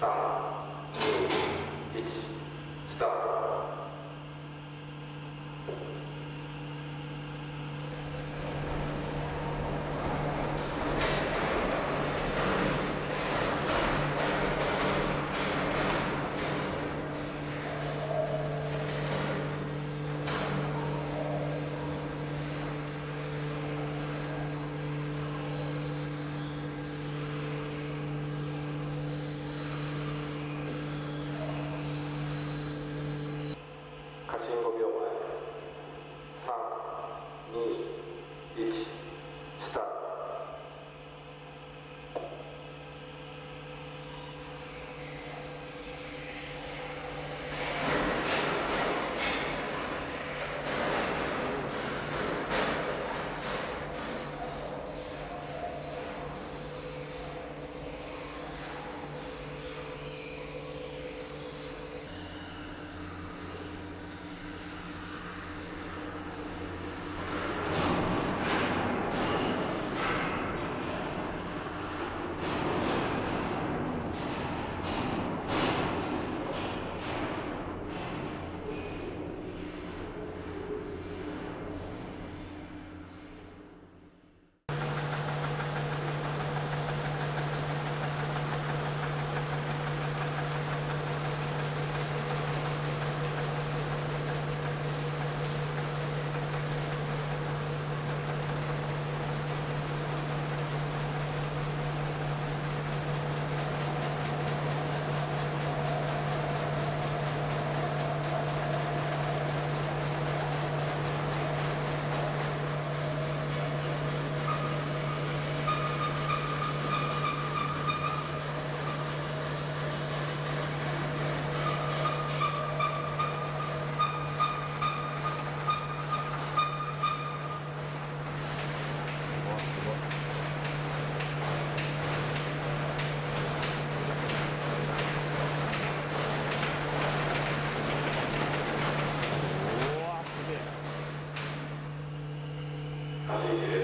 song. Aleluia.